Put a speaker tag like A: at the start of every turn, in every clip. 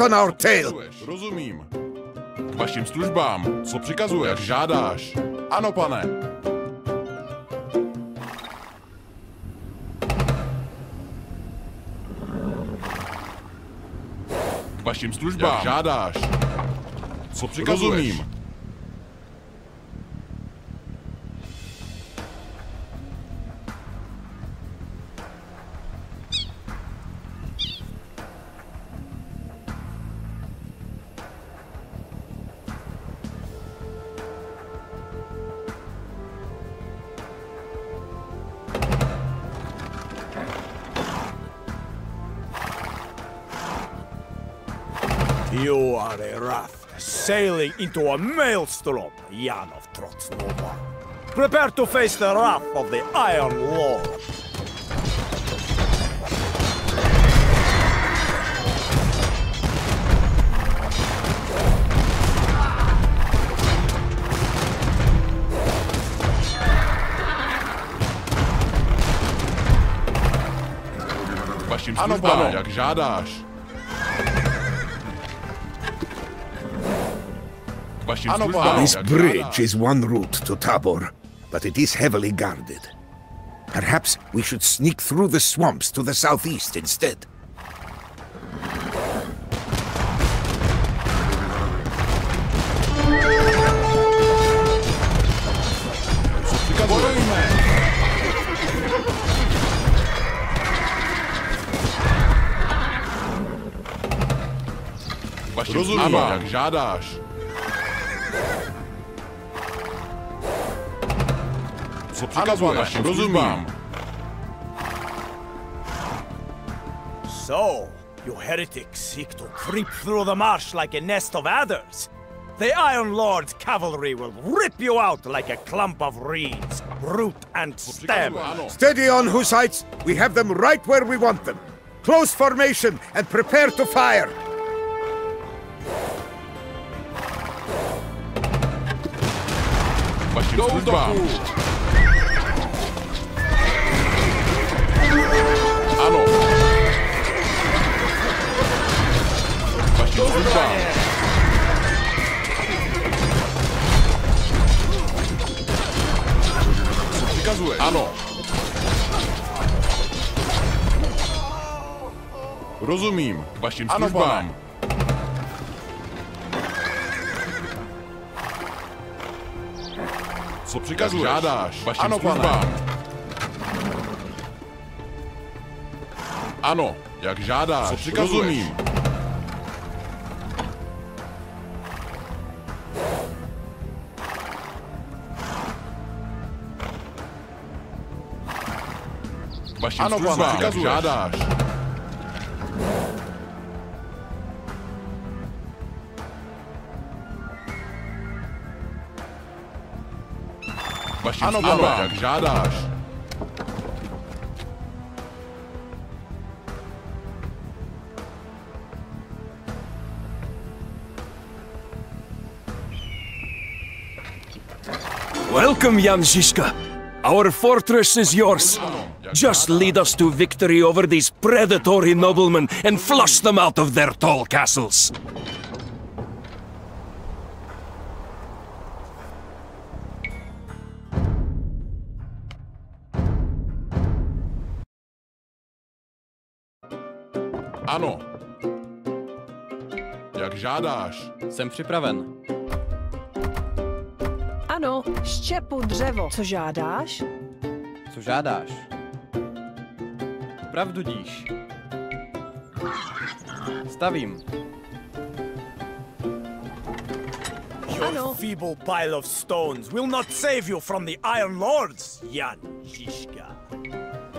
A: on our tail.
B: Rozumím. K vašim službám. Co přikazuješ? Žádáš. Ano, pane. K vašim službám. Jak žádáš. Co přikazuješ? Rozumím.
C: Into a maelstrom, Jan of Trotznova. Prepare to face the wrath of the Iron Lord.
B: K vašim službám. Jak žádáš. K vašim
C: Ano,
B: službám.
C: pane.
A: This bridge is one route to Tabor, but it is heavily guarded. Perhaps we should sneak through the swamps to the southeast instead.
B: Přikazujeme.
C: Rozumím.
B: službám. Jak žádáš. Co přikazuješ?
C: pane.
B: Rozumím.
C: So, you heretics seek to creep through the marsh like a nest of adders. The Iron Lord's cavalry will rip you out like a clump of reeds, root and stem.
A: Steady on, Hussites! We have them right where we want them. Close formation and prepare to fire!
B: K Přikazuješ? Ano. Rozumím. K vašim
C: Ano,
B: službám. Co přikazuješ? Jak žádáš. K vašim
C: Ano, pane.
B: službám. Ano, jak žádáš. Co přikazuješ? Rozumím. K vašim
C: Ano, pane.
B: službám. Jak
C: Přikazuješ.
B: žádáš. K vašim
C: Ano,
B: službám.
C: pane.
B: Jak žádáš.
D: Welcome, Jan Žižka. Our fortress is yours. Just lead us to victory over these predatory noblemen and flush them out of their tall castles.
B: Ano. Jak žádáš.
E: Jsem připraven.
F: Ano, štěpu dřevo. Co žádáš?
E: Co žádáš? Pravdu díš. Stavím.
C: Your feeble pile of stones will not save you from the Iron Lords, Jan Žižka.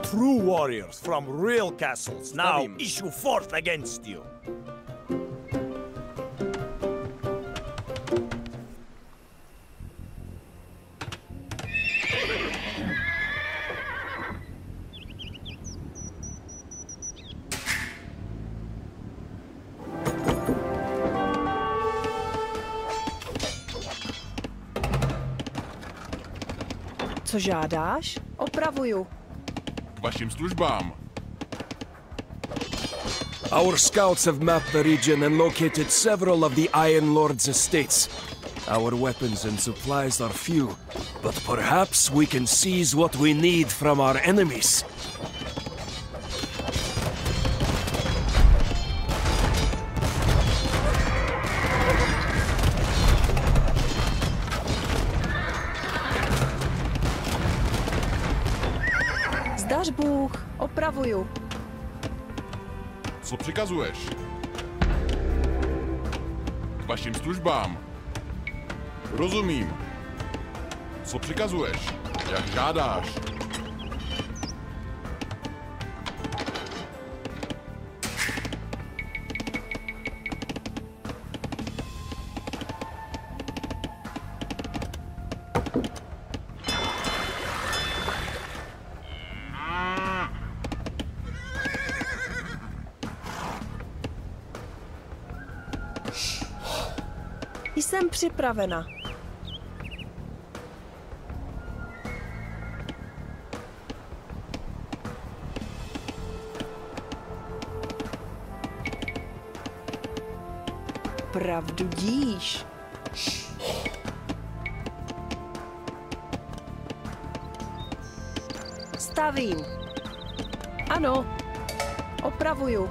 C: True warriors from real castles now issue forth against you.
F: Žádáš? Opravuju.
B: K vašim službám.
D: Our scouts have mapped the region and located several of the Iron Lord's estates. Our weapons and supplies are few, but perhaps we can seize what we need from our enemies.
F: Zdař Bůh, opravuju.
B: Co přikazuješ? K vašim službám. Rozumím. Co přikazuješ? Jak žádáš?
F: Připravena. Pravdu díš. Stavím. Ano. Opravuju.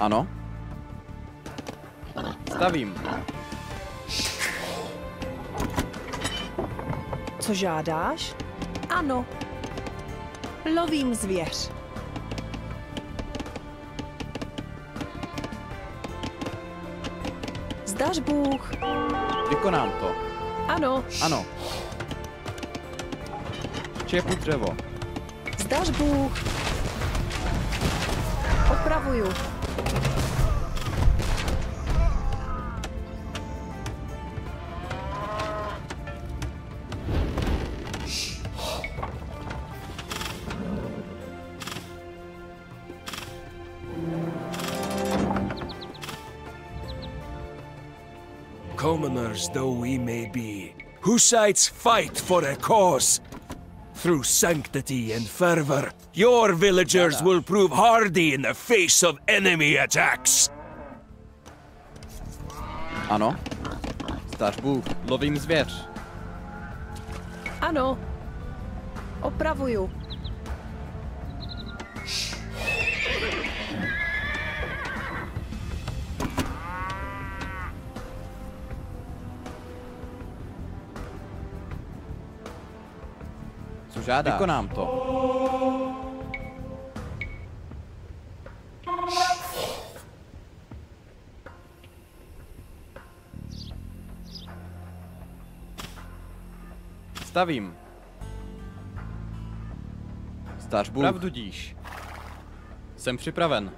E: Ano. Stavím.
F: Co žádáš? Ano. Lovím zvěř. Zdař Bůh.
E: Vykonám to.
F: Ano.
E: Ano. Čepu dřevo.
F: Zdař Bůh. Opravuju.
D: Though we may be, Hussites fight for a cause. Through sanctity and fervor, your villagers will prove hardy in the face of enemy attacks.
E: Ano. Zdař Bůh. Lovím zvěř.
F: Ano. Opravuju.
E: Žádá? Vykonám to. Stavím. Zdař Bůh. Pravdu díš. Jsem připraven.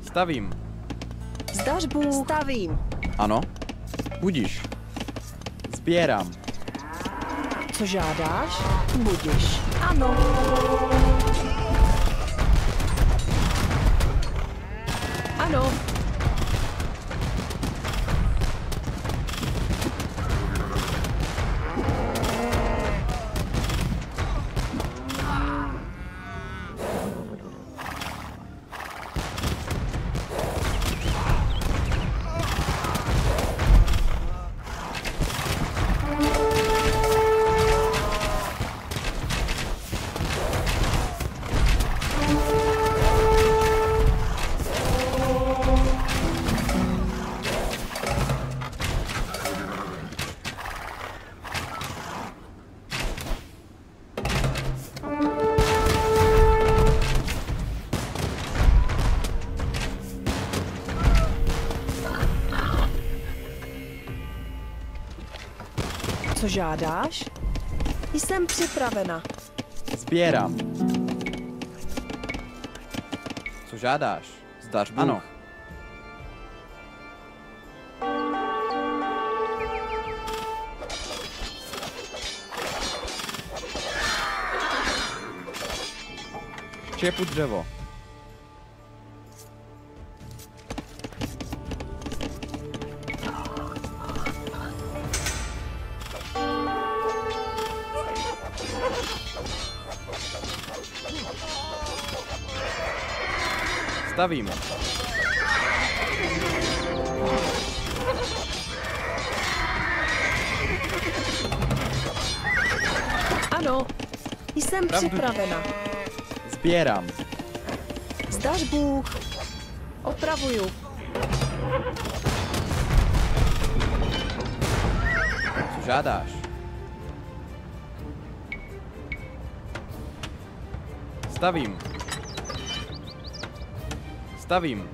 E: Stavím.
F: Zdař Bůh. Stavím.
E: Ano. Budíš. Sbírám.
F: Co žádáš? Budiš. Ano. Ano. Žádáš? Jsem připravena.
E: Sbírám. Co žádáš? Zdař Bůh. Ano. Čepu dřevo. Stavím.
F: Ano, jsem
E: Pravdu.
F: připravena.
E: Sbírám.
F: Zdař Bůh. Opravuju.
E: Co žádáš? Stavím. Stavím.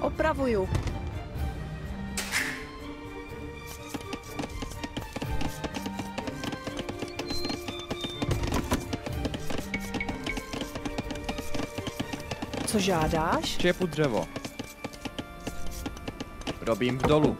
F: Opravuju. Co žádáš?
E: Čepu dřevo. Robím v dolu.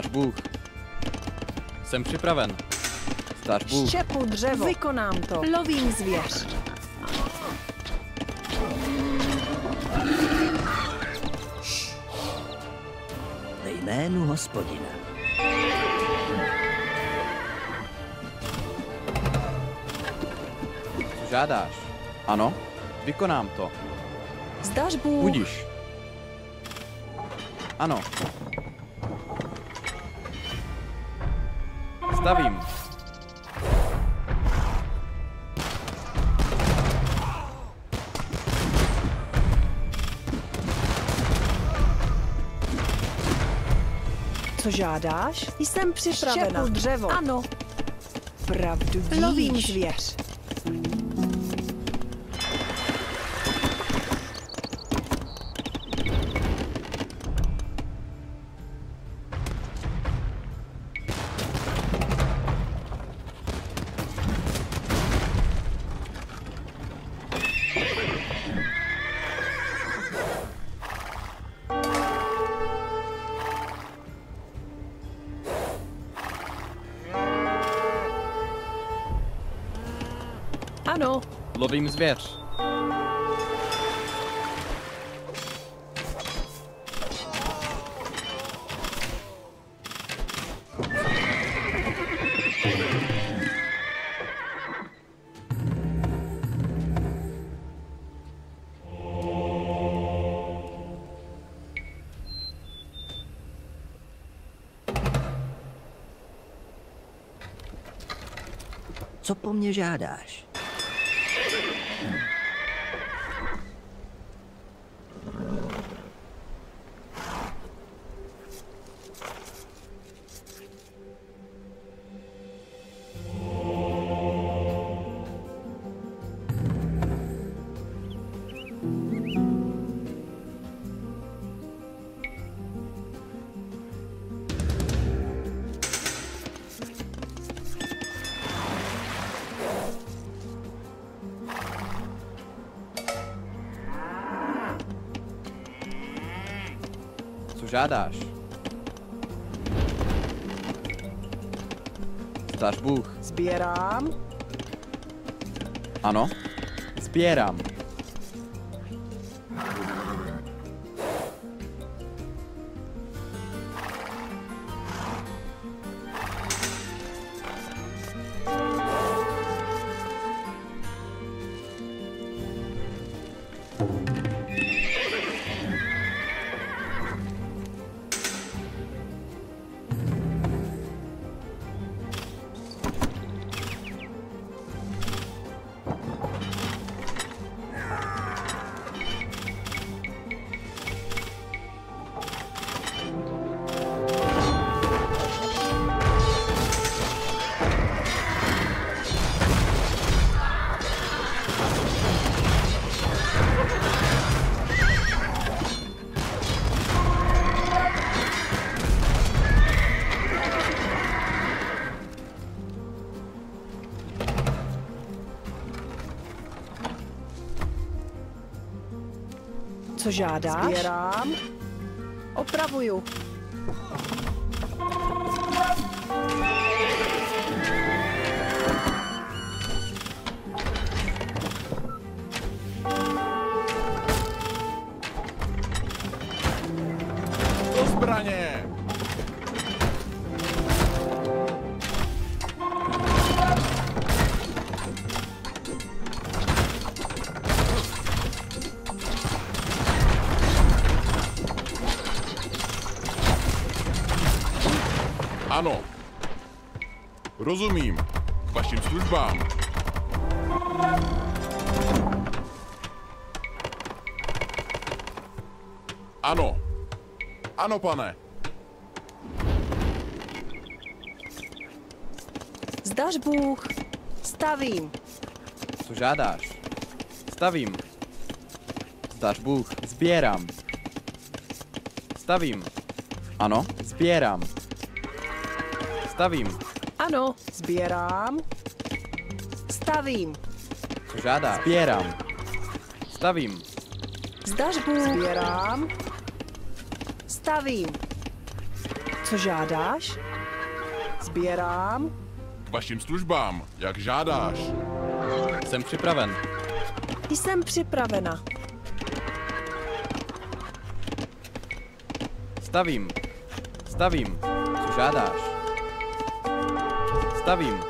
E: Zdař Bůh. Jsem připraven. Zdař Bůh.
F: Štěpu dřevo. Vykonám to. Lovím zvěř.
G: Ve jménu hospodina.
E: Co žádáš? Ano, vykonám to.
F: Zdař Bůh.
E: Budíš. Ano. Stavím.
F: Co žádáš? Jsem připravena.
H: Štěpu
F: dřevo. Ano. Pravdu díš. Lovím zvěř.
E: Lovím zvěř.
G: Co po mně žádáš?
E: Žádáš? Zdař Bůh.
F: Sbírám.
E: Ano. Sbírám.
F: Žádáš?
H: Sbírám.
F: Opravuju.
B: Rozumím. K vašim službám. Ano. Ano, pane.
F: Zdař Bůh. Stavím.
E: Co žádáš? Stavím. Zdař Bůh. Sbírám. Stavím. Ano, sbírám. Stavím.
H: Ano, sbírám.
F: Stavím.
E: Co žádáš? Sbírám. Stavím.
F: Zdař Bůh.
H: Sbírám.
F: Stavím. Co žádáš?
H: Sbírám.
B: K vašim službám, jak žádáš.
E: Jsem připraven.
F: Jsem připravena.
E: Stavím. Stavím. Co žádáš? Stavím.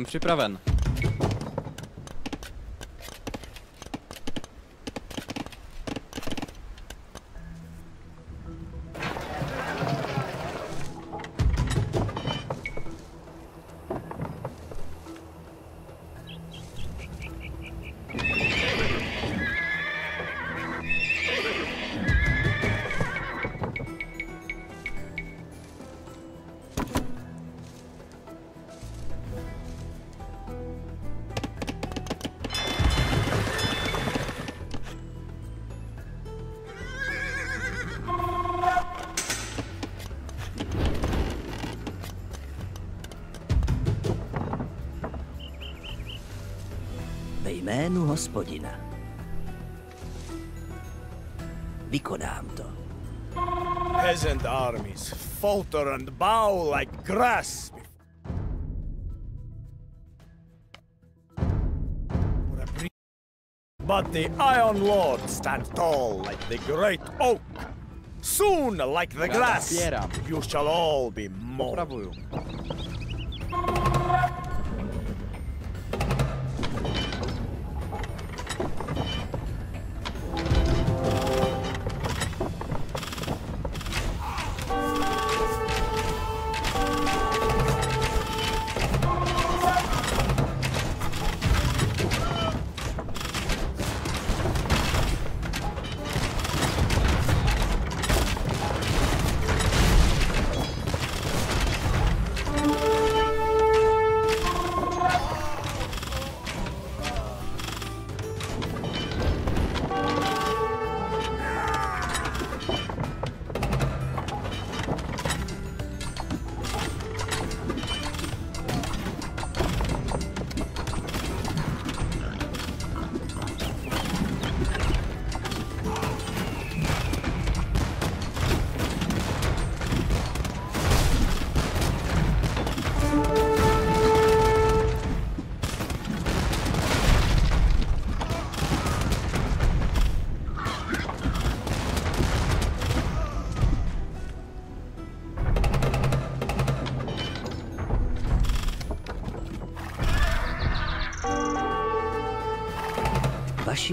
E: Jsem připraven.
G: Hospodina. Vykonám to.
C: Peasant armies falter and bow like grass. before a bre- But the Iron Lord stand tall like the great oak. Soon, like the
E: Já
C: glass, you shall all be mold.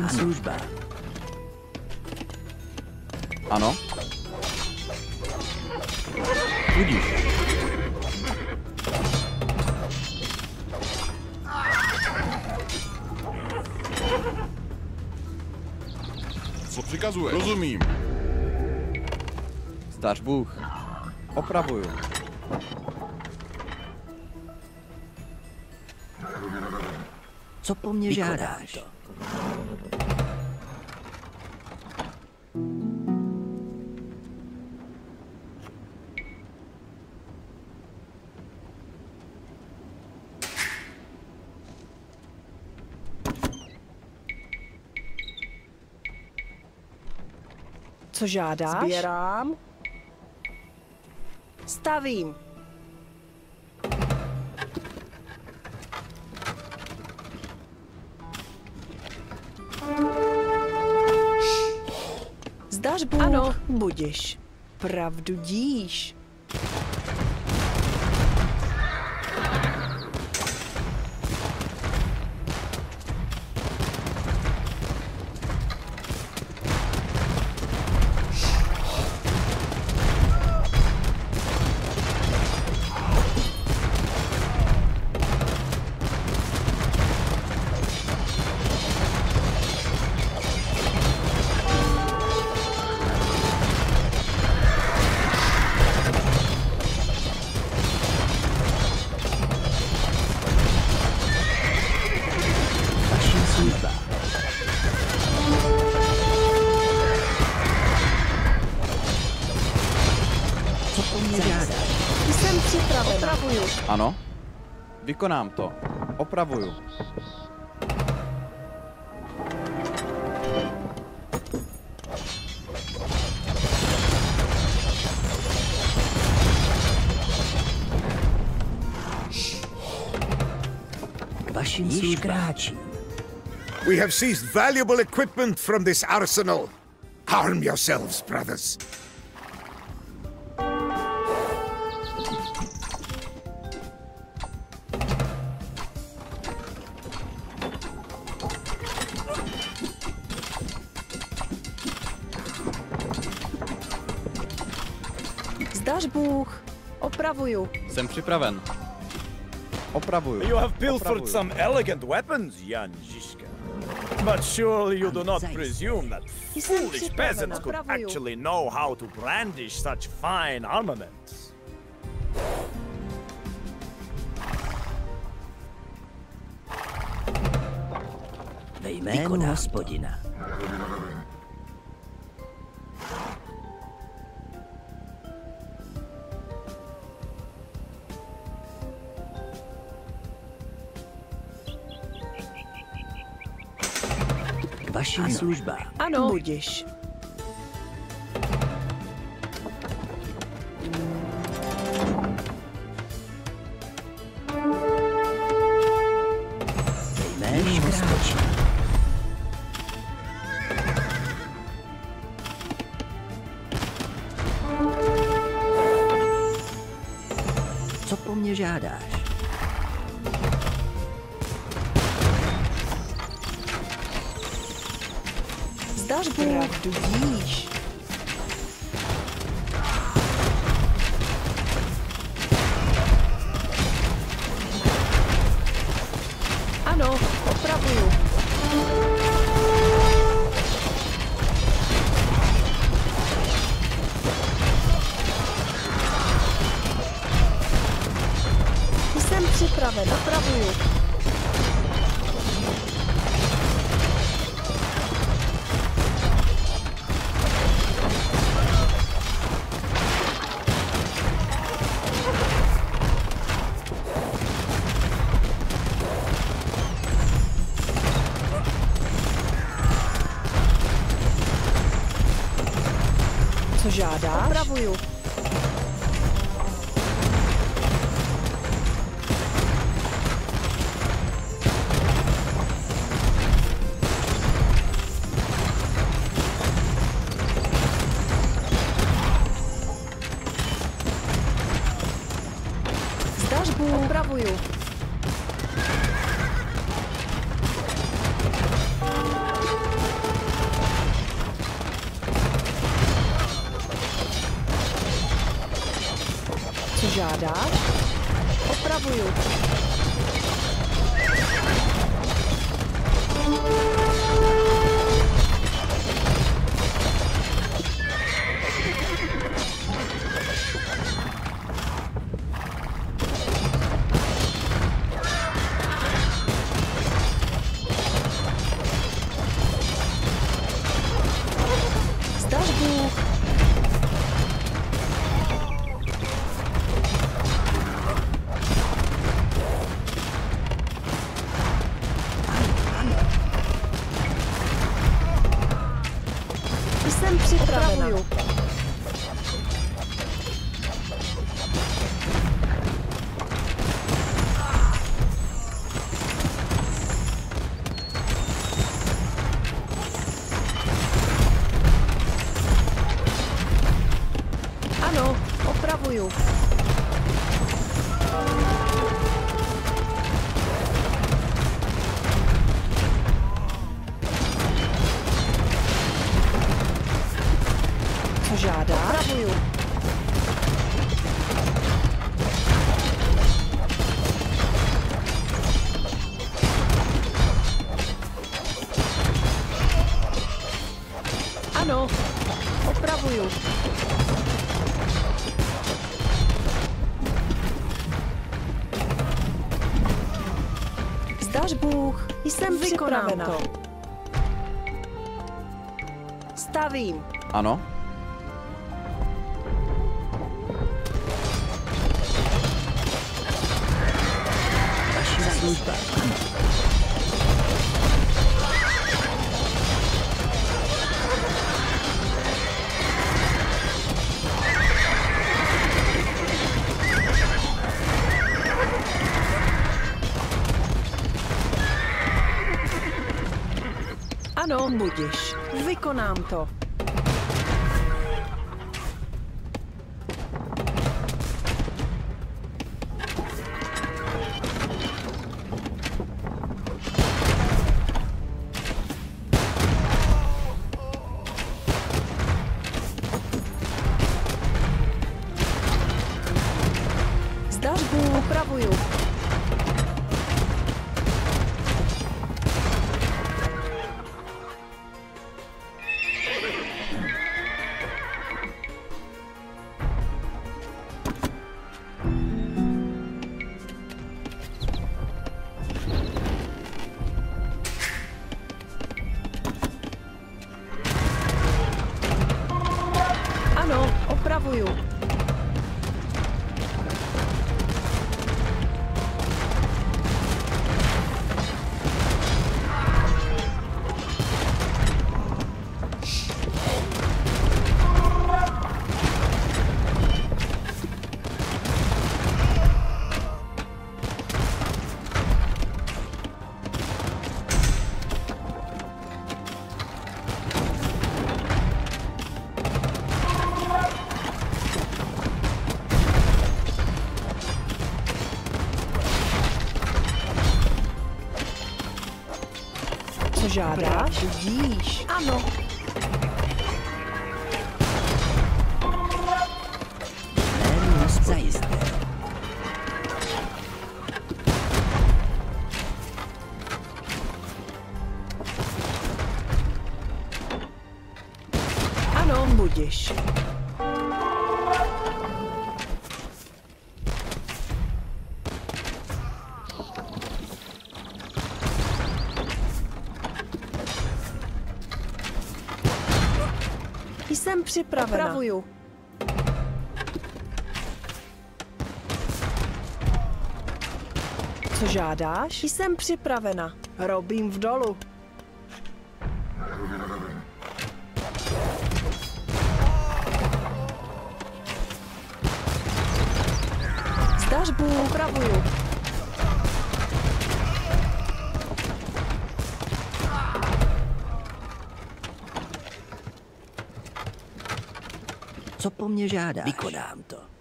E: vaším
G: ano. služba.
E: Ano. Budíš.
B: Co přikazuje? Rozumím.
E: Stař Bůh. Opravuju.
G: Co po mně žádáš? To.
F: Co žádáš?
H: Sbírám. Stavím.
F: Zdař Bůh.
H: Ano.
F: Budiš. Pravdu díš.
E: Vykonám to. Opravuju.
G: Kráčím.
A: We have seized valuable equipment from this arsenal. Arm yourselves, brothers.
F: Opravuju.
E: Jsem připraven. Opravuju.
C: You have pilfered some elegant weapons, Jan Žižka. But surely you do not presume that foolish peasants could actually know how to brandish such fine armaments.
G: Ve jménu hospodina. Vašim službám.
H: Ano.
F: Budiš. Jsem připraven. Opravuju. Zdař Bůh,
I: jsem připravena.
F: to. Stavím.
E: Ano.
G: Vaši služba.
F: Vykonám to.
I: Žádáš?
F: Vidíš. Ano,
G: Jménu
F: jsem připravena.
I: Opravuju. Co žádáš?
F: Jsem připravena. Robím v dolu.
I: Zdařbu.
F: Opravuju.
G: Co po mně žádáš? Vykonám to.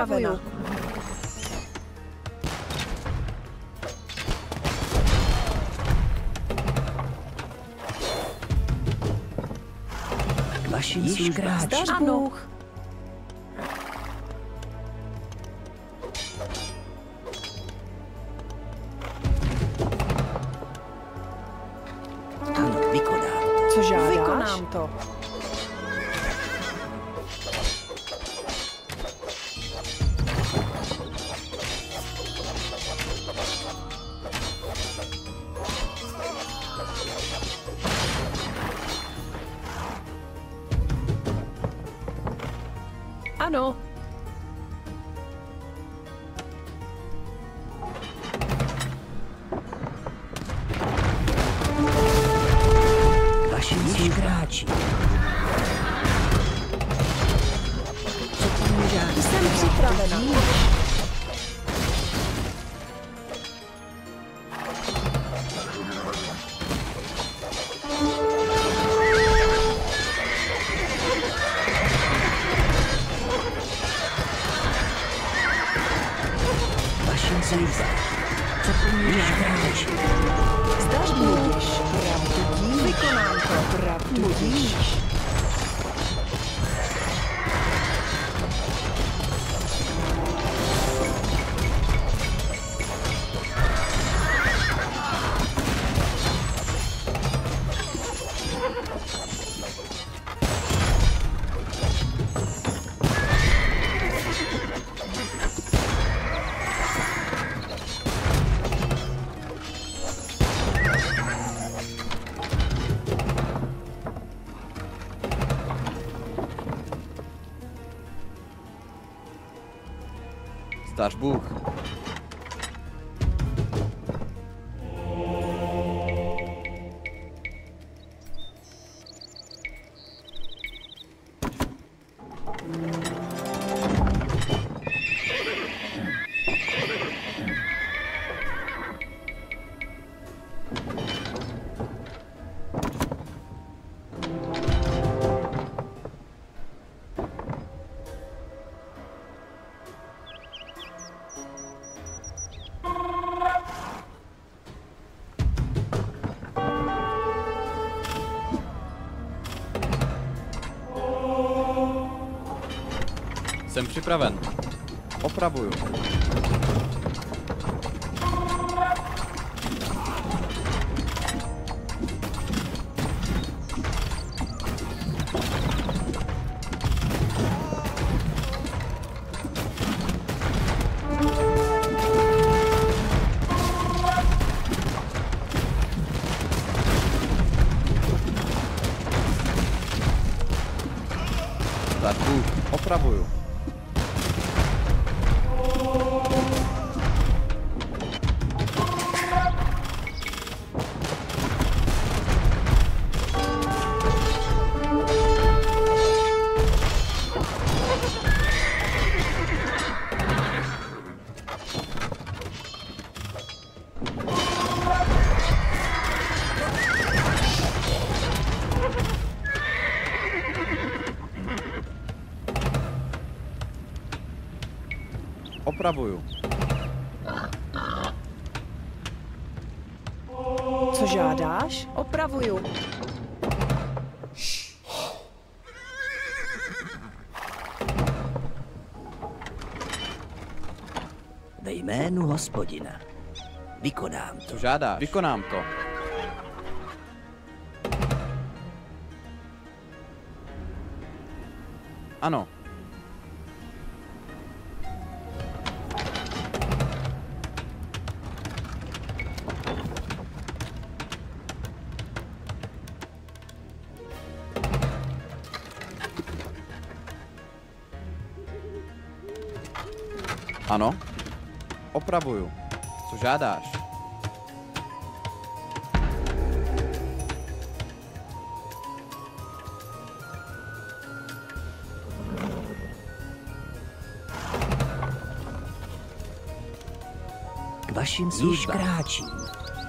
E: Jsem
F: připravena.
I: Opravuju.
G: K vašim
F: Zdař Bůh.
H: Jsem
E: připraven. Opravuju.
G: Hospodina. Vykonám to.
E: Co žádáš? Vykonám to. Ano. Ano. Opravuju. Co žádáš?
G: K vašim
E: Již
G: kráčím.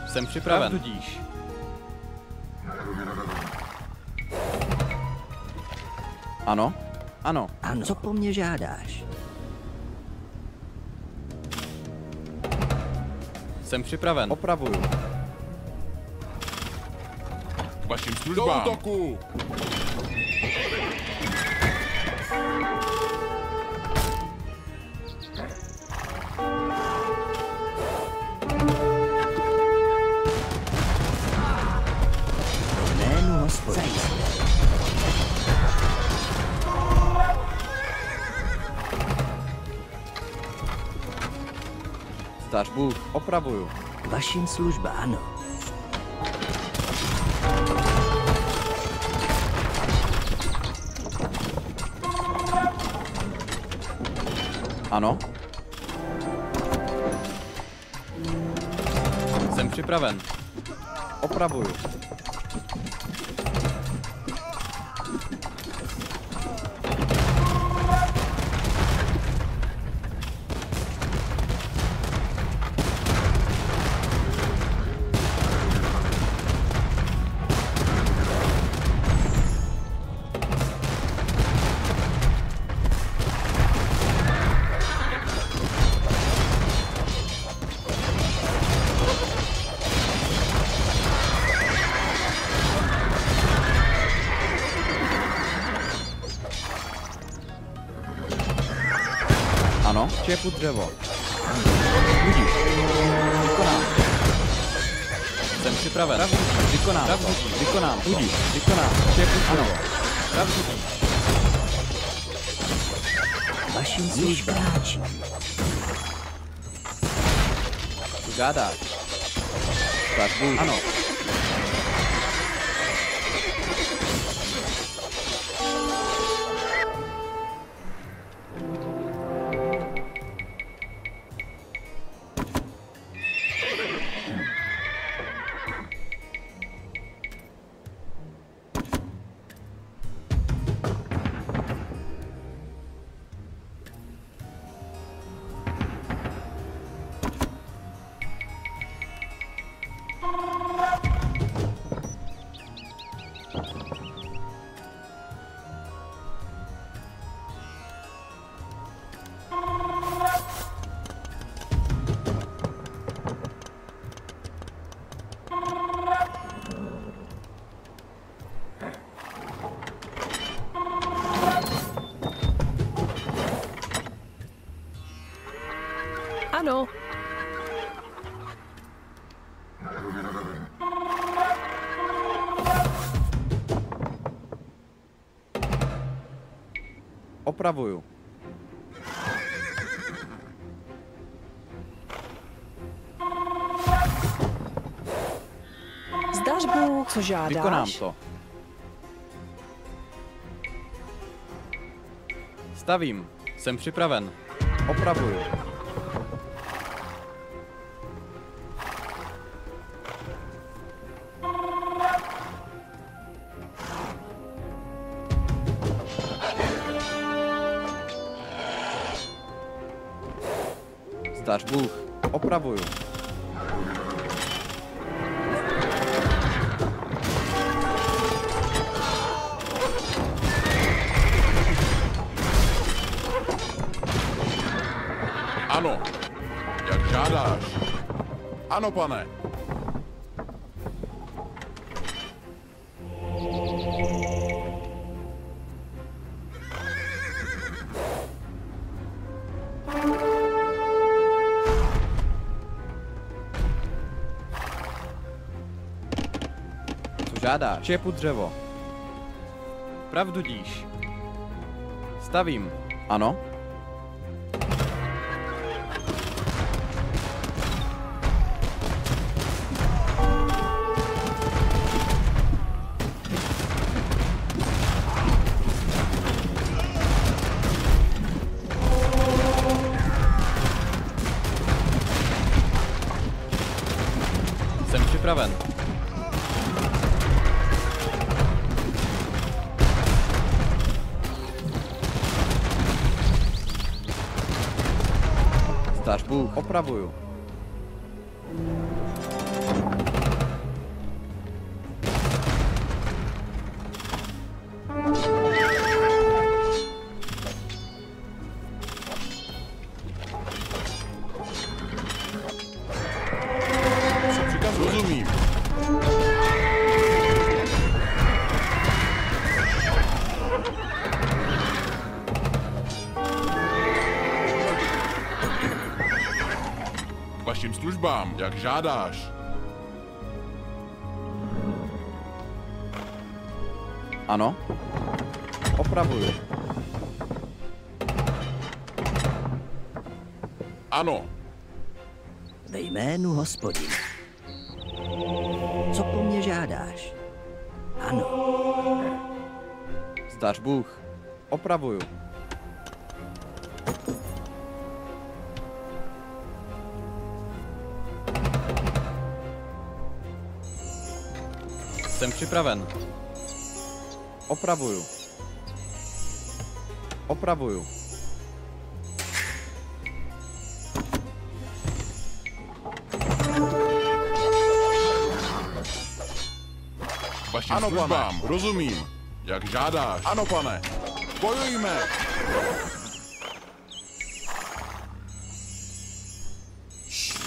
E: Jsem připraven. Tudíž. Ano? Ano.
G: Ano. Co po mně žádáš?
E: Jsem připraven. Opravuju.
B: K vašim službám. Do útoku!
E: Zdař Bůh. Opravuju.
G: Vašim službám. Ano.
E: Ano. Jsem připraven. Opravuju. Ano, čepu dřevo. Budíš. Vykonám. Jsem připraven. Pravdu. Vykonám. Pravdu. Vykonám. Budíš. Vykonám. Čepu dřevo. Pravdu.
G: Vašim službám.
E: Žádáš. Tak buď. Ano.
F: Ano,
E: Opravuju.
F: zdař Bůh, co žádáš.
E: Vykonám to. Stavím. Jsem připraven. Opravuju. Opravuju.
B: Ano. Jak žádáš. Ano, pane.
E: Co žádáš? Čepu dřevo. Pravdu díš. Stavím. Ano. Zdař Bůh. Opravuju.
B: Co jak žádáš.
E: Ano. Opravuju.
B: Ano.
G: Ve jménu hospodina. Co po mně žádáš? Ano,
E: Zdař Bůh. Opravuju. Připraven. Opravuju. Opravuju.
B: Vašim ano, službám, pane. rozumím. Jak žádáš. Ano, pane. Bojujme.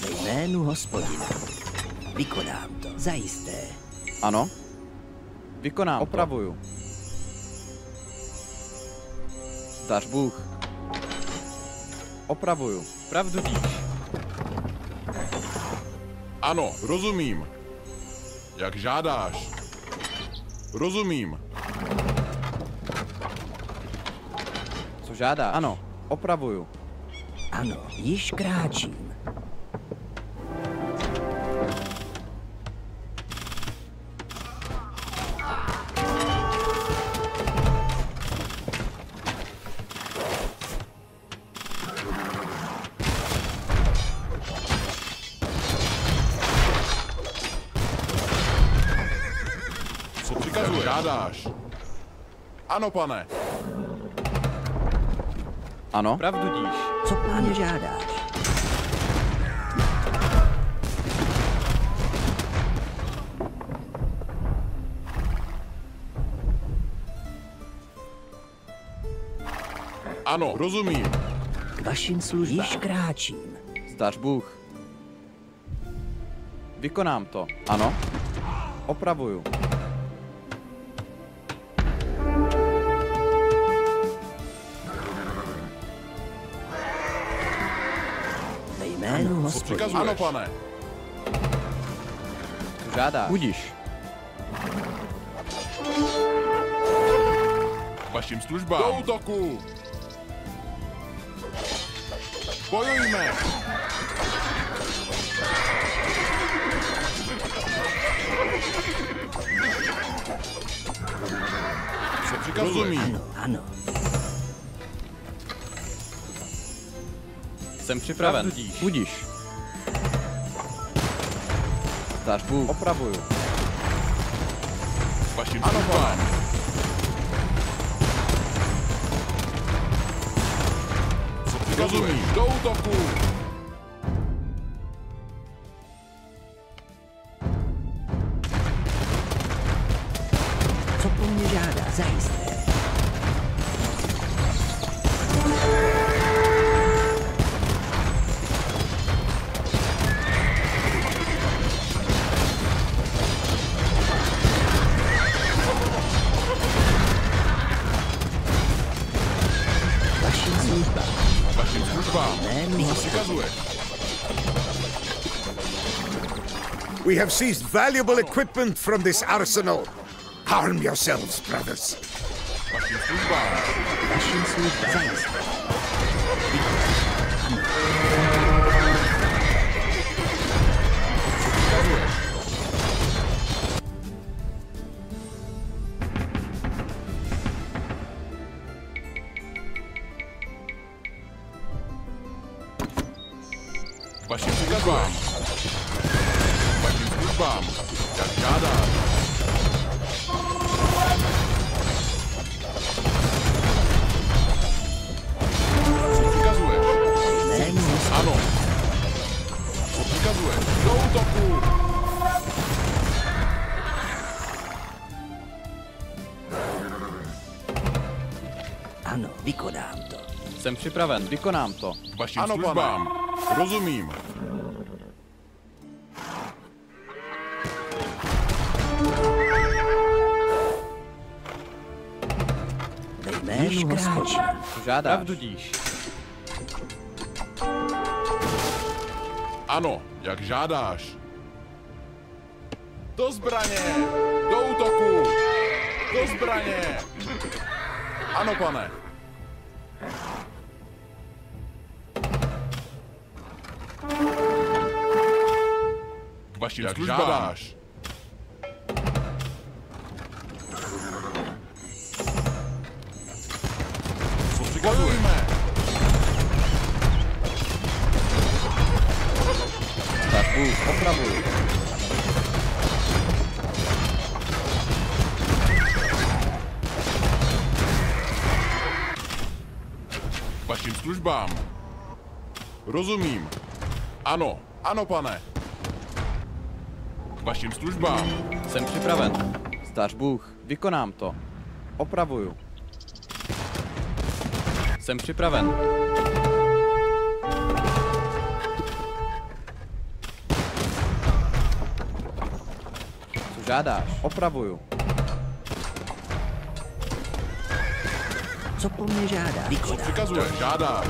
G: Ve jménu hospodina. Vykonám to, zajisté.
E: Ano. Vykonám Opravuju. Zdař Bůh. Opravuju. Pravdu díš.
B: Ano, rozumím. Jak žádáš. Rozumím.
E: Co žádá? Ano, opravuju.
G: Ano, již kráčím.
B: Ano, pane.
E: Ano. Pravdu díš.
G: Co páně žádáš?
B: Ano, rozumím.
G: K vašim službám. Již kráčím.
E: Zdař Bůh. Vykonám to. Ano. Opravuju.
B: Přikazuješ? Ano, pane.
E: Žádá? Budíš.
B: Vašim službám. Do útoku. Bojujme. Co přikazuješ? Rozumím.
G: Ano,
E: Jsem připraven. Budíš. Zdař Bůh. Opravuju.
B: Vašim službám. Co přikazuješ? Rozumím. Do útoku.
A: Have seized valuable equipment from this arsenal. Arm yourselves, brothers.
G: Vykonám to.
E: Jsem připraven. Vykonám to.
B: Vašim
E: Ano, pane.
B: službám. Rozumím.
G: Ve jménu hospodina.
E: Co žádáš? Pravdu díš.
B: Ano, jak žádáš. Do zbraně! Do útoku! Do zbraně! Ano, pane. našim Jak službám. Žádáš. Co? Tak, službám. Rozumím. Ano, ano, pane. K vašim službám.
E: Jsem připraven. Stař Bůh, vykonám to. Opravuju. Jsem připraven. Co žádáš? Opravuju.
G: Co po mně žádá?
B: Co přikazuje? Žádáš.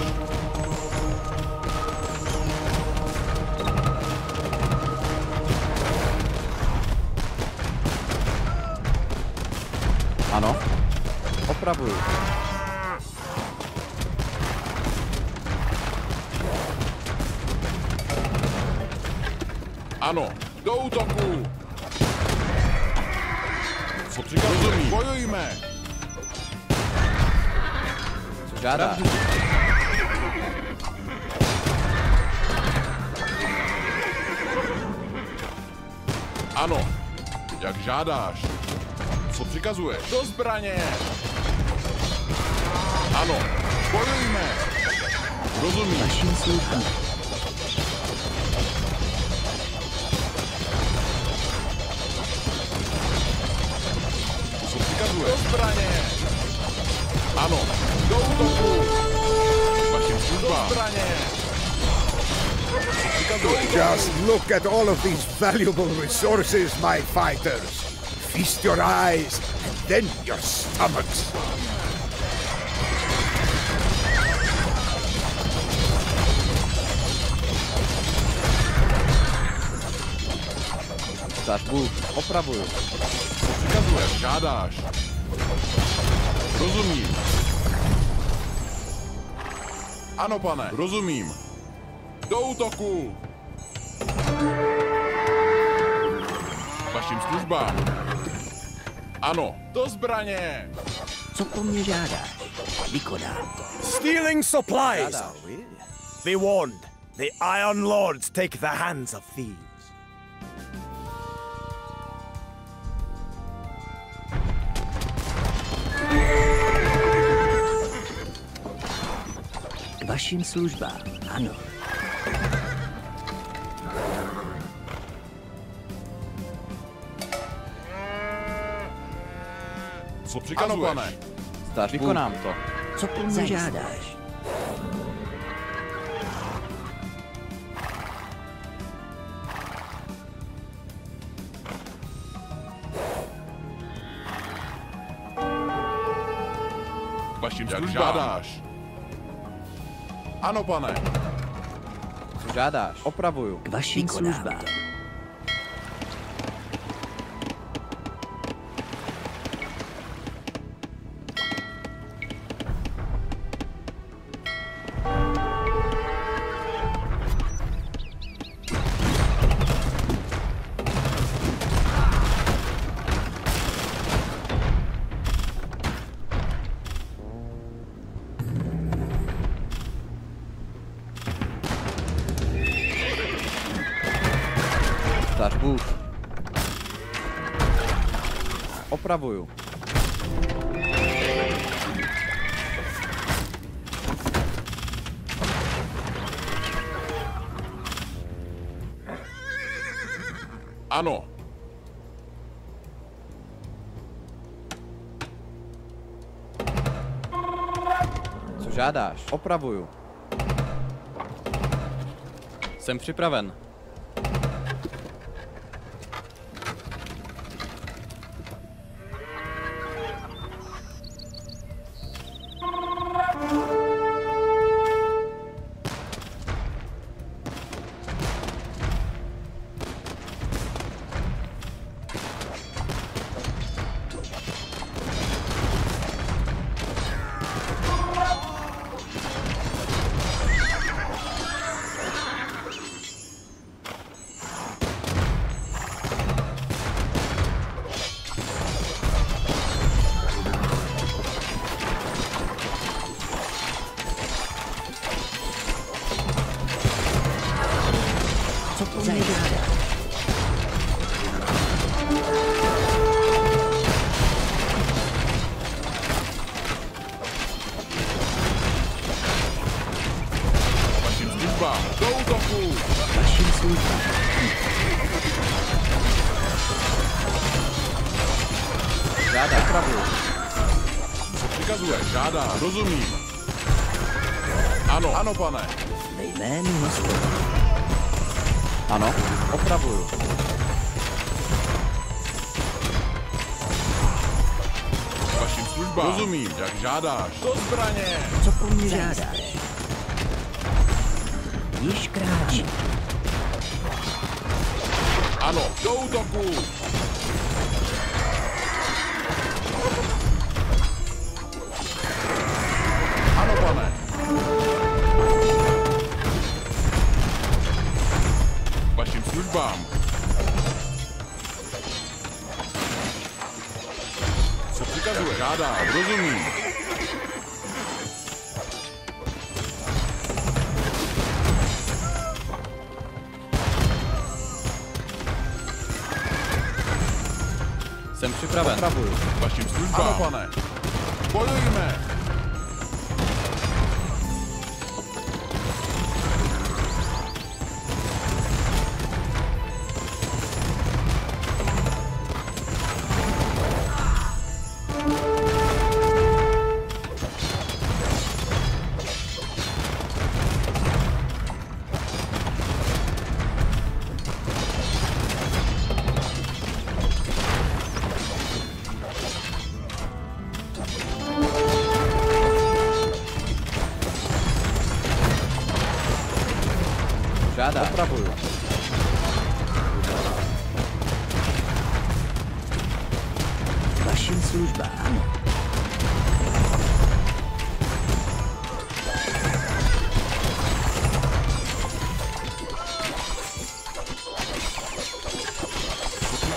E: Ano. Opravuju.
B: Ano, do útoku. Co přikazuje? Bojujme.
E: Co žádáš?
B: Ano, jak žádáš. Co přikazuje? Do zbraně. Ano, bojujme. Rozumíš? Co přikazuje? Do zbraně. Ano, do útoku. Vašim službám. Do zbraně.
A: Just look at all of these valuable resources, my fighters. Feast your eyes and then your stomachs.
E: Stař Bůh, opravuju.
B: Co přikazuje? Žádáš. Rozumím. Ano, pane, rozumím. Do útoku. Vašim službám. Ano, do zbraně.
G: Co po mně žádá? Vykonám to.
C: Stealing supplies!
E: Žádáš.
C: Be warned, the Iron Lords take the hands of thieves.
G: K vašim službám. Ano.
B: Co přikazuješ?
E: Ano, pane. Stař Bůh, vykonám to.
G: Co po mně žádáš?
B: K vašim službám. žádáš. Ano, pane.
E: Co žádáš? Opravuju.
G: K vašim službám.
E: Opravuju.
B: Ano.
E: Co žádáš? Opravuju. Jsem připraven.
B: Rozumím. Ano, ano, pane.
G: Ve jménu.
E: Ano. Opravuju.
B: Vašim službám. Rozumím, jak žádáš. Do zbraně.
G: Co po mně žádáš? Již kráčí.
B: Ano, do útoku.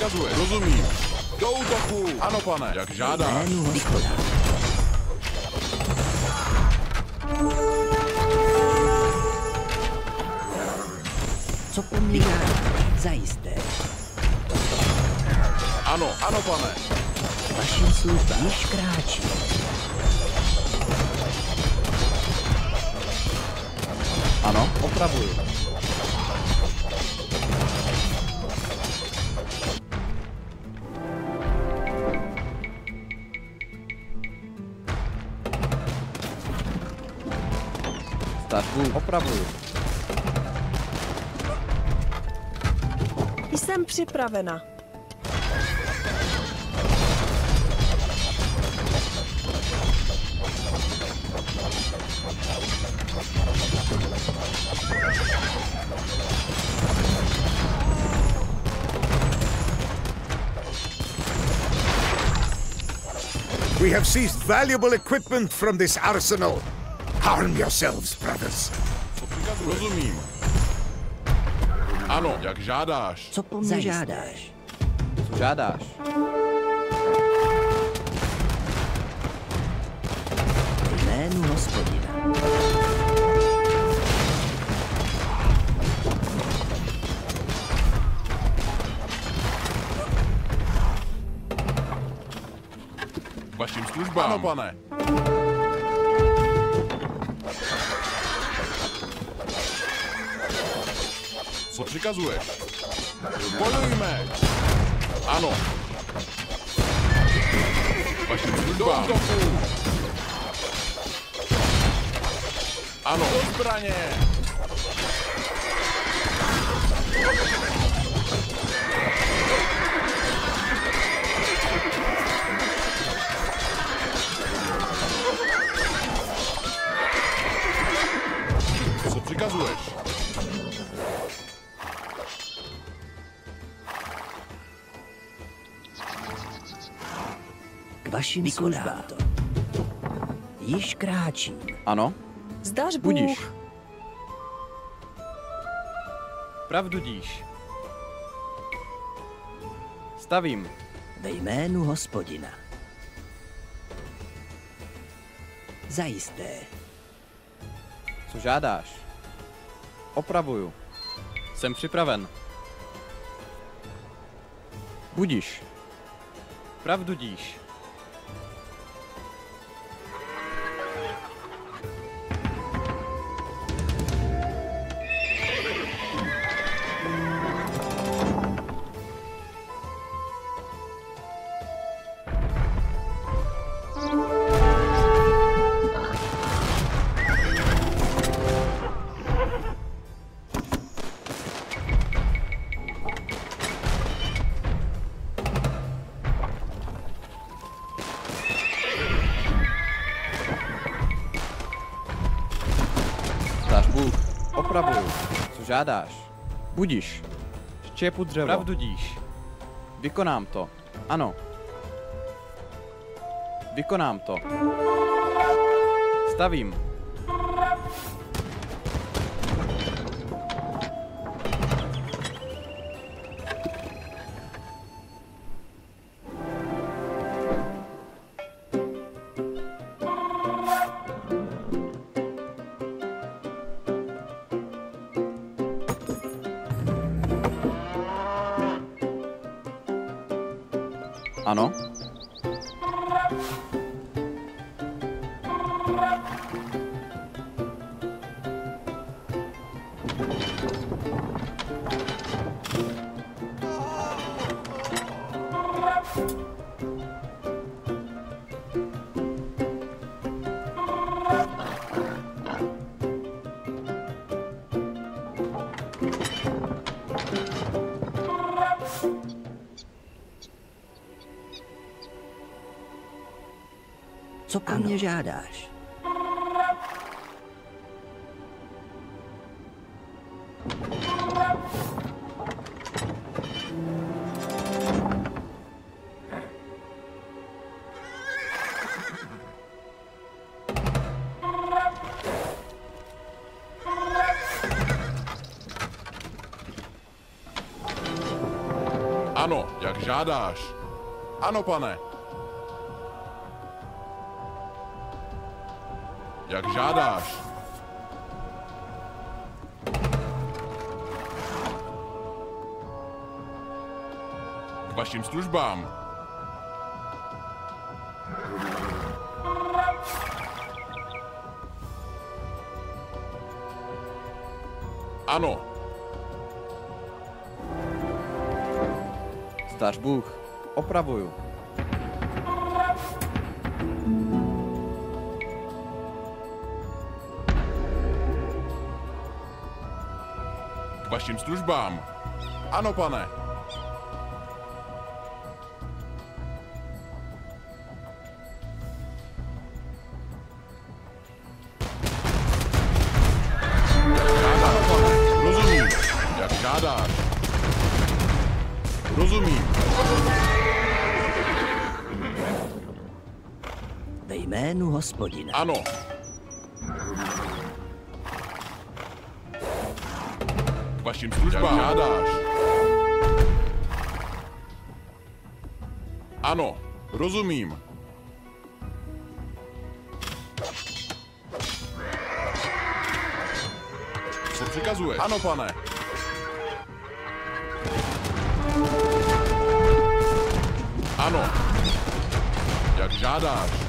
B: Přikazuje? Rozumím. Do útoku. Ano, pane. Jak žádá.
G: Hospodina. Co po mně žádáš? Zajisté.
B: Ano, ano, pane.
G: Vašim službám. Již kráčí.
E: Ano. Opravuju. Opravuju.
F: Jsem připravena.
A: We have seized valuable equipment from this arsenal. Arm yourselves,
B: přikazuje? Rozumím. Ano, jak žádáš.
G: Co po mně žádáš?
E: Co žádáš?
G: Jménu hospodina.
B: Vašim službám. Ano, pane. Co přikazuješ? Bojujme! Ano. Vašim službám. Ano. Do zbraně.
G: K vašim službám. Již kráčím.
E: Ano. Budíš.
F: Bůh.
E: Pravdu díš. Stavím.
G: Ve jménu hospodina. Zajisté.
E: Co žádáš? Opravuju. Jsem připraven. Budíš. Pravdu díš. Co žádáš? Budiš. Štěpu dřevo.
C: Pravdu díš.
E: Vykonám to. Ano. Vykonám to. Stavím.
G: Žádáš?
B: Ano, jak žádáš. Ano, pane. Vašim službám. Ano,
E: Stař Bůh. Opravuju.
B: k vašim službám. Ano, pane.
G: Hospodina.
B: Ano. K vašim službám. Žádáš. Ano, rozumím. Co přikazuješ? Ano, pane. Ano. Jak žádáš.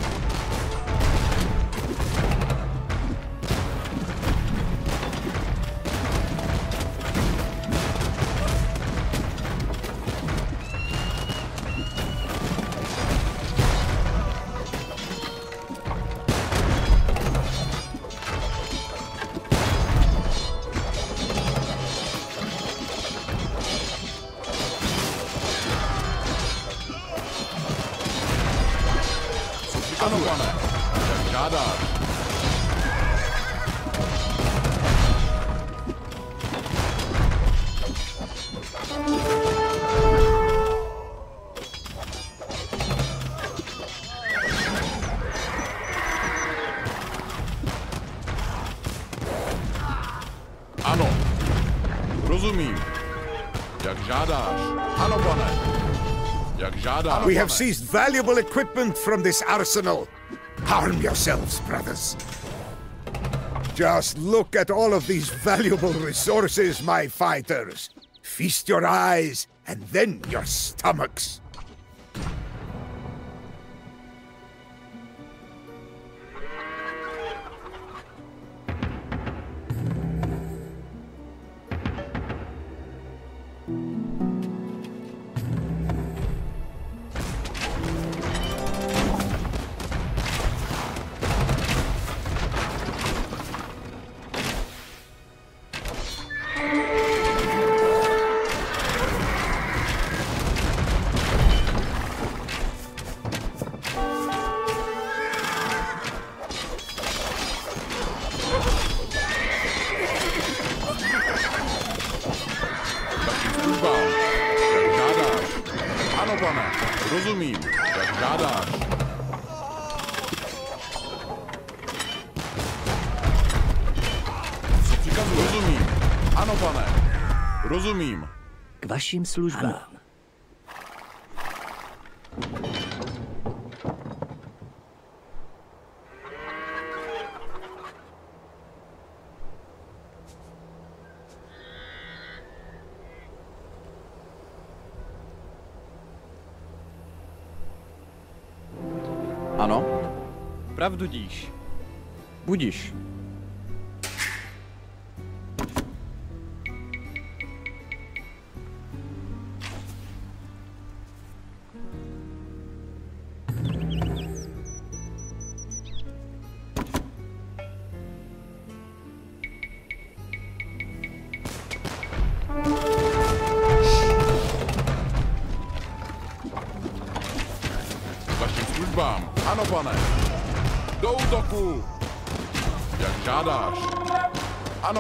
A: We have seized valuable equipment from this arsenal. Arm yourselves, brothers. Just look at all of these valuable resources, my fighters. Feast your eyes and then your stomachs.
G: Vašim službám.
E: Ano? Pravdu díš. Budíš.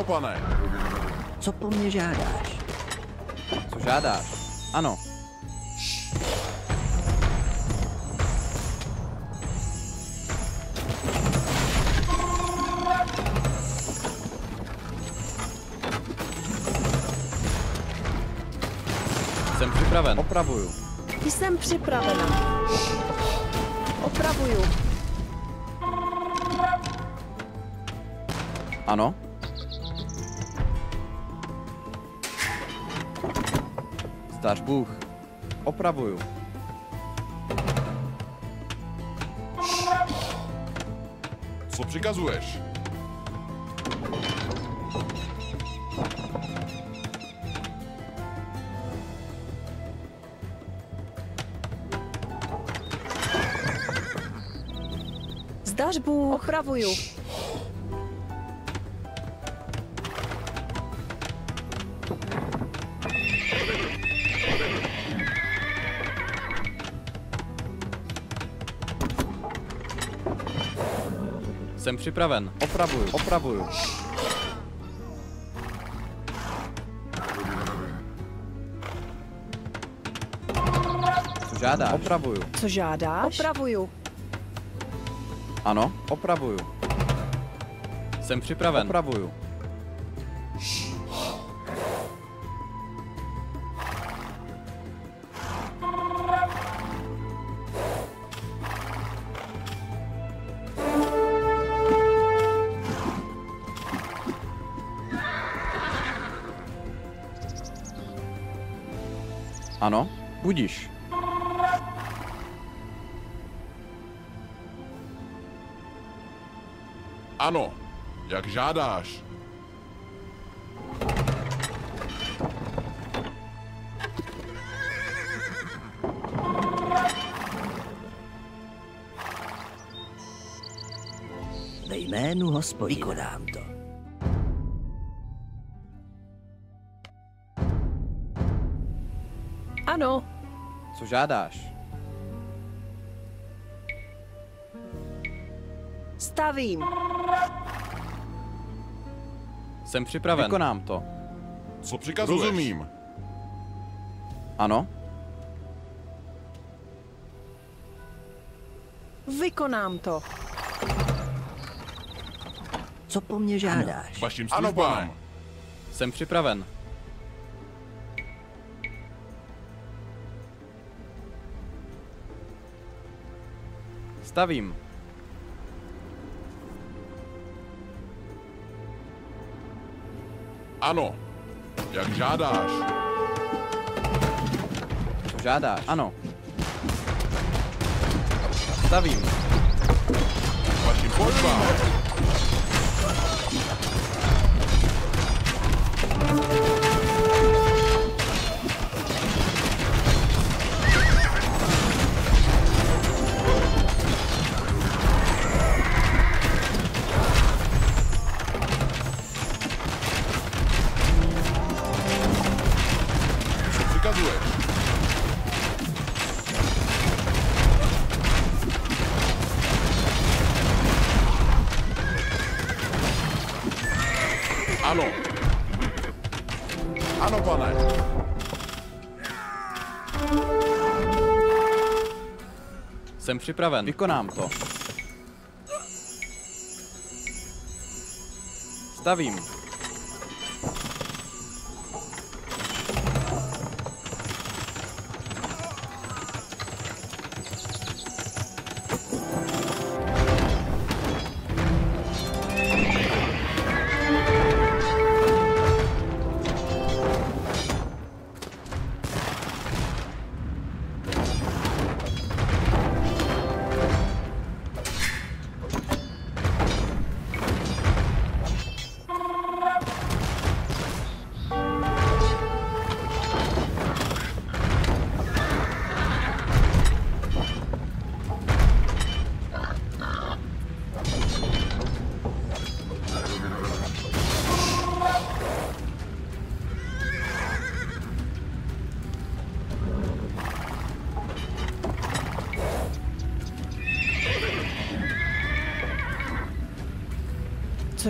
B: Pane.
G: Co po mně žádáš?
E: Co žádáš? Ano. Jsem připraven. Opravuju.
F: Jsem připravena. Opravuju.
B: Co přikazuješ?
F: Zdař Bůh. Opravuju.
E: Připraven. Opravuju. Opravuju. Co žádáš? Opravuju.
F: Co žádáš? Opravuju.
E: Ano, opravuju. Jsem připraven. Opravuju. Budíš.
B: Ano. Jak žádáš.
G: Ve jménu hospodina. Vykonám to.
E: Žádáš?
F: Stavím.
E: Jsem připraven. Vykonám to.
B: Co přikazuješ? Rozumím.
E: Ano?
F: Vykonám to.
G: Co po mně žádáš?
B: Vašim Ano, službám. pane.
E: Jsem připraven. Stavím.
B: Ano. Jak žádáš.
E: Žádáš? Ano. Stavím.
B: Vašim službám. Co přikazuješ? Ano. Ano, pane.
E: Jsem připraven. Vykonám to. Stavím.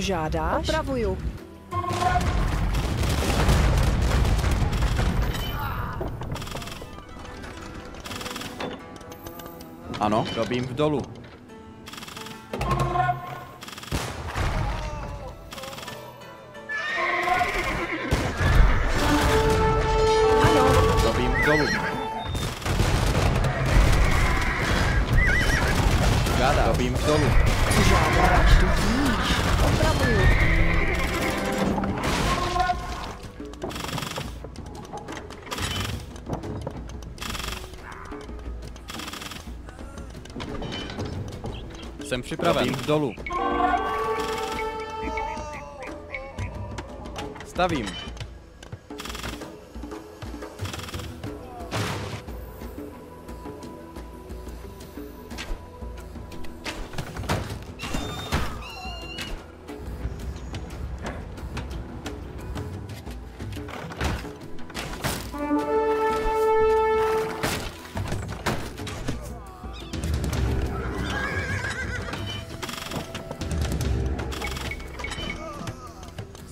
J: Žádáš?
F: Opravuju.
E: Ano, robím v dolu. Stavím.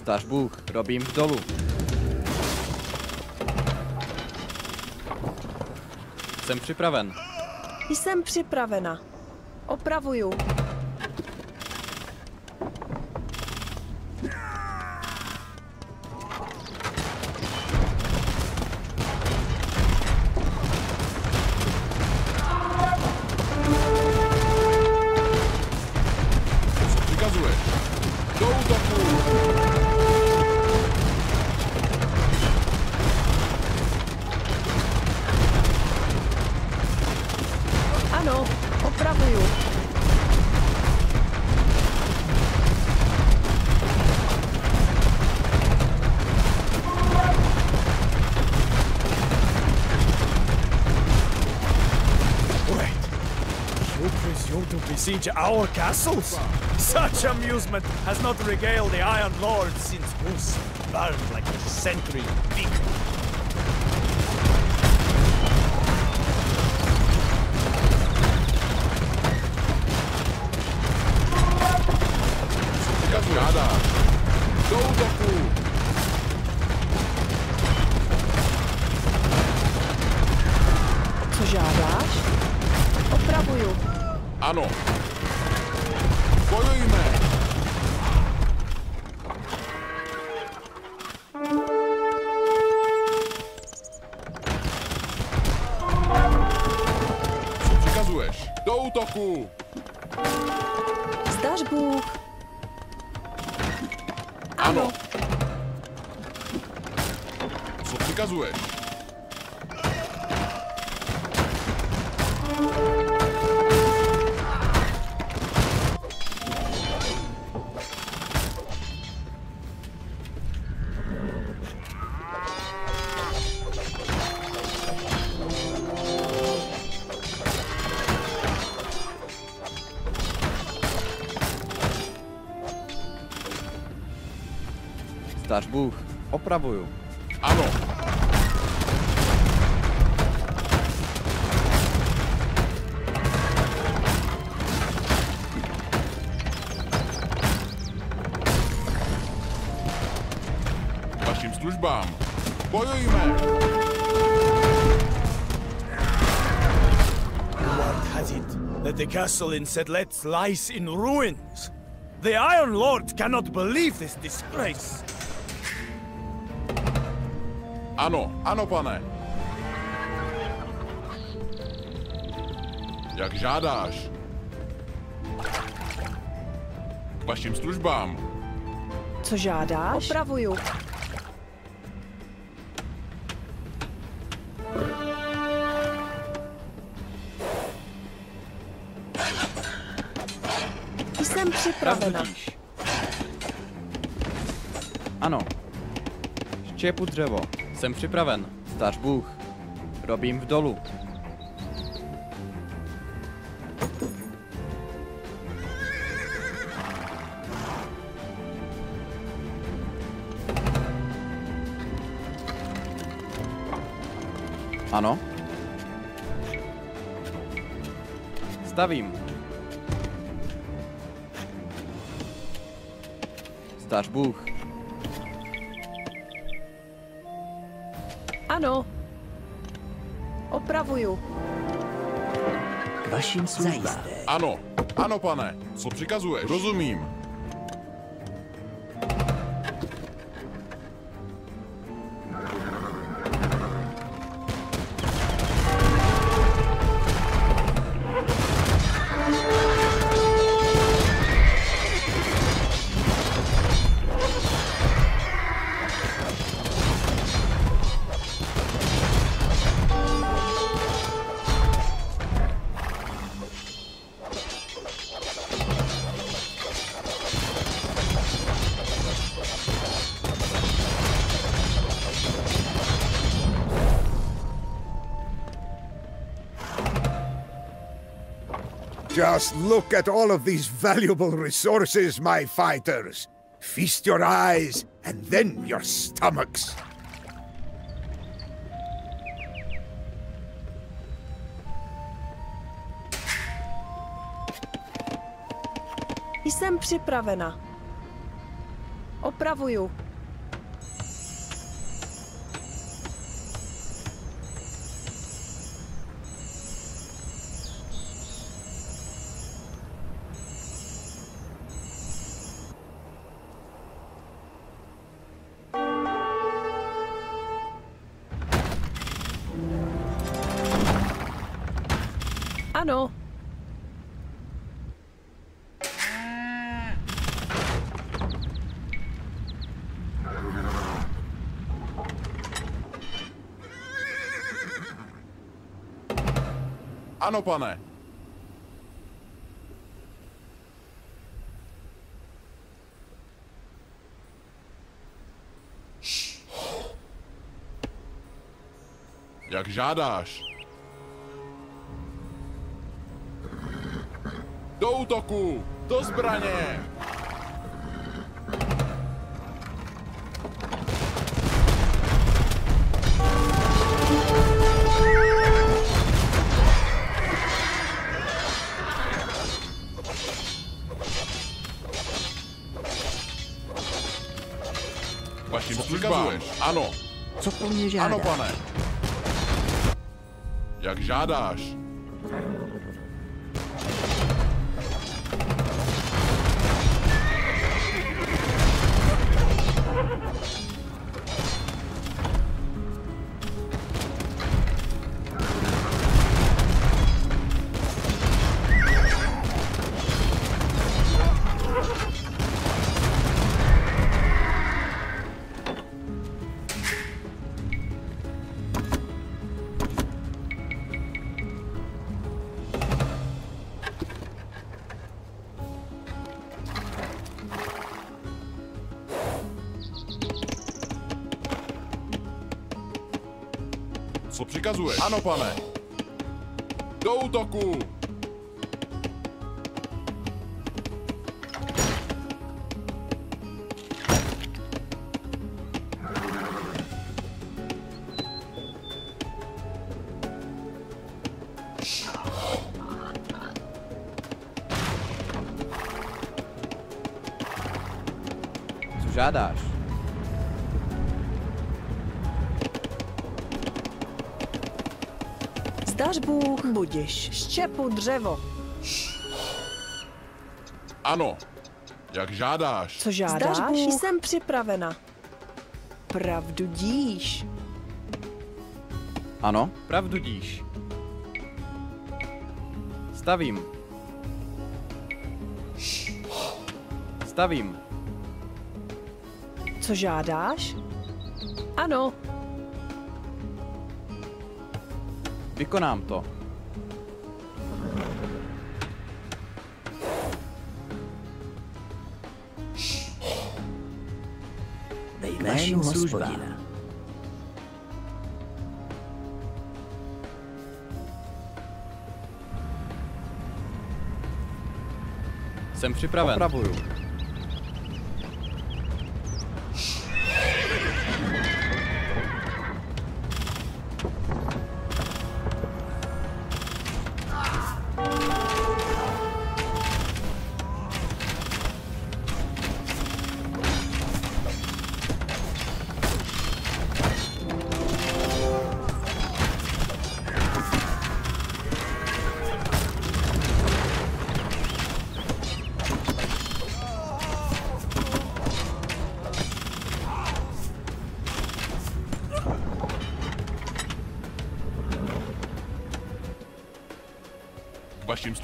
E: Stař Bůh, robím v dolu. Jsem připraven.
F: Jsem připravena. Opravuju.
B: Our castles? Such amusement has not regaled the Iron Lord since Goose burned like a century big.
C: That the castle in Sedlet lies in ruins. The Iron Lord cannot believe this disgrace.
B: Ano, ano, pane. Jak žádáš. K vašim službám.
F: Co žádáš? Opravuju.
E: Pravdudíš. Ano. Štěpu dřevo. Jsem připraven. Stař Bůh. Robím v dolu. Ano. Stavím. Stař Bůh.
F: Ano. Opravuju.
G: K vašim službám.
B: Ano, ano, pane. Co přikazuješ? Rozumím.
A: Just look at all of these valuable resources, my fighters. Feast your eyes, and then your stomachs.
F: Jsem připravena. Opravuju. Ano.
B: Ano, pane. Jak žádáš. Do útoku! Do zbraně! Vašim službám. Ano.
G: Co po mně žádá?
B: Ano, pane. Jak žádáš. Co přikazuješ? Ano, pane. Do útoku!
E: Co žádáš?
F: Budiš. Štěpu dřevo.
B: Ano, jak žádáš.
F: Co žádáš?
H: Zdař Bůh.
F: Jsem připravena. Pravdu díš.
E: Ano, pravdu díš. Stavím. Stavím.
F: Co žádáš? Ano,
E: Vykonám to.
G: Jménu hospodina.
E: Jsem připraven. Opravuju.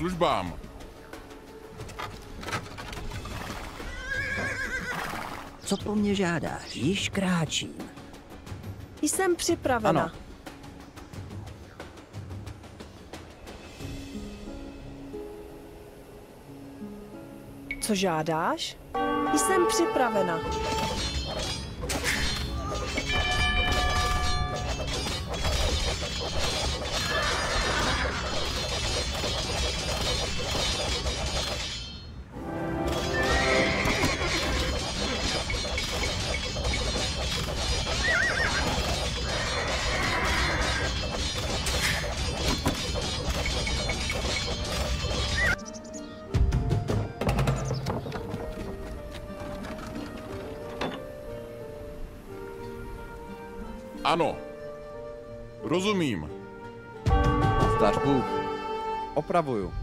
B: Službám.
G: Co po mně žádáš? Již kráčím.
F: jsem připravena.
E: Ano.
F: Co žádáš? Jsem připravena.
E: Opravuju.
F: Ano.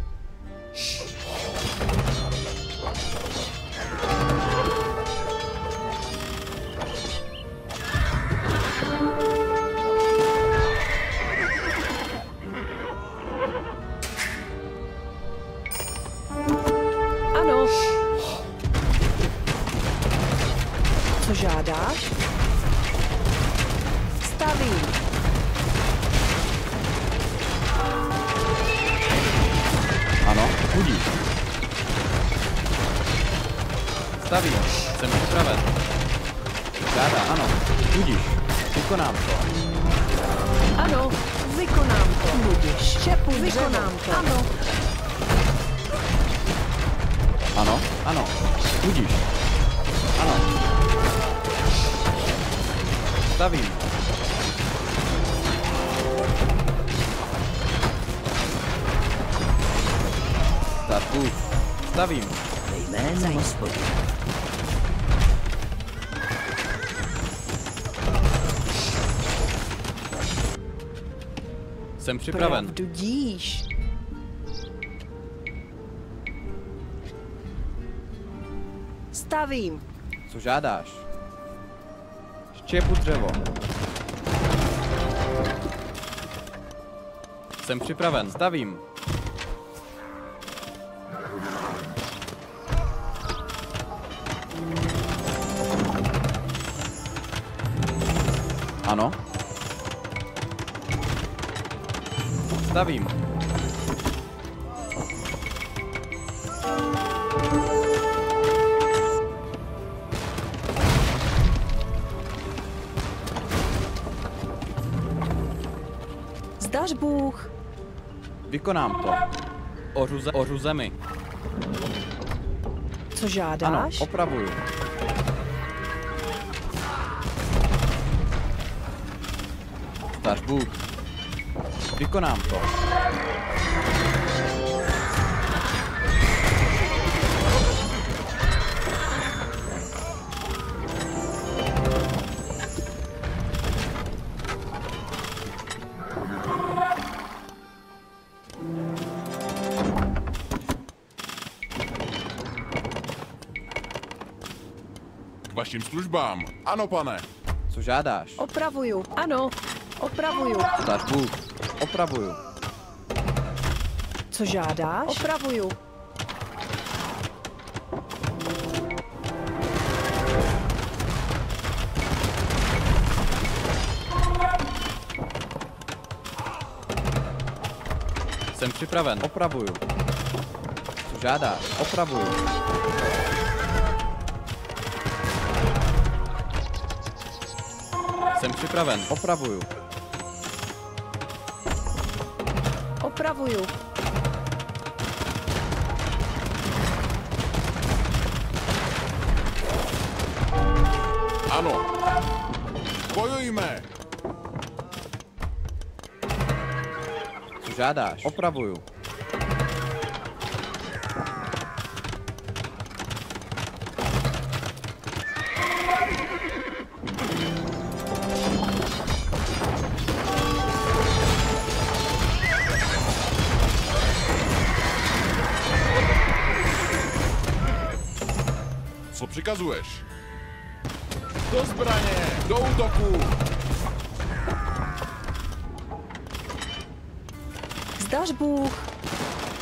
E: Ano, budíš. Stavím. Jsem připraven. Žádá, ano. Budíš. Vykonám to.
F: Ano, vykonám to. Budiš. Šepu, vykonám to. Ano,
E: Ano, ano. Budíš. Ano. Stavím. Bůh. Stavím.
G: Ve jménu hospodina.
E: Jsem připraven.
F: pravdu díš. Stavím.
E: Co žádáš? Štěpu dřevo. Jsem připraven. Stavím. Vykonám to. Ořu, ze, ořu zemi.
F: Co
E: Ano,
F: žádáš?
E: opravuju. Zdař Bůh. Vykonám to.
B: Vašim službám. Ano, pane.
E: Co žádáš?
F: Opravuju. Ano. Opravuju.
E: Bůh. Opravuju.
F: Co žádáš? Opravuju.
E: Jsem připraven. Opravuju. Co žádáš? Opravuju. Připraven. Opravuju.
F: Opravuju.
B: Ano. Bojujme.
E: Co žádáš? Opravuju.
B: Co přikazuješ? Do zbraně! Do útoku!
F: Zdař Bůh.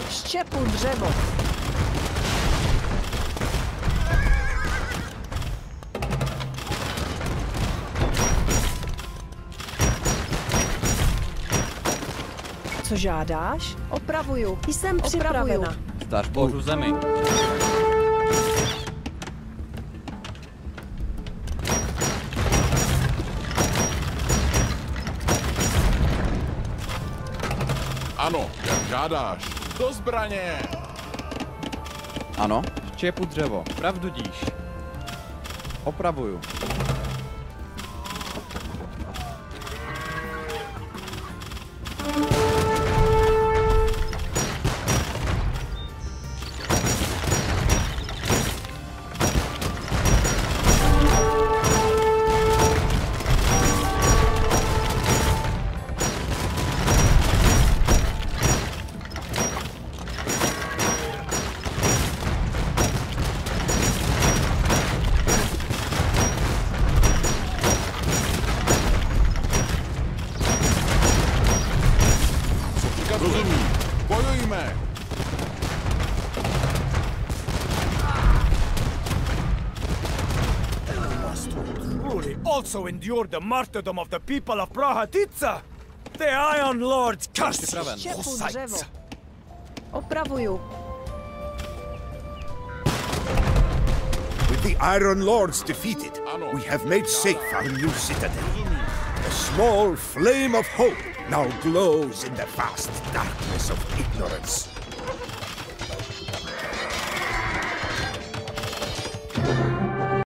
F: Štěpu dřevo. Co žádáš? Opravuju. Jsem připravena.
E: Zdař Bohu zemi.
B: Jak žádáš. Do zbraně!
E: Ano. Štěpu dřevo. Pravdu díš. Opravuju.
C: Also endured the martyrdom of the people of Prahatica. The Iron Lords curse you,
E: Připraven.
F: Štěpu
C: Hussites.
F: dřevo. Opravuju.
A: With the Iron Lords defeated, we have made safe our new citadel. A small flame of hope now glows in the vast darkness of ignorance.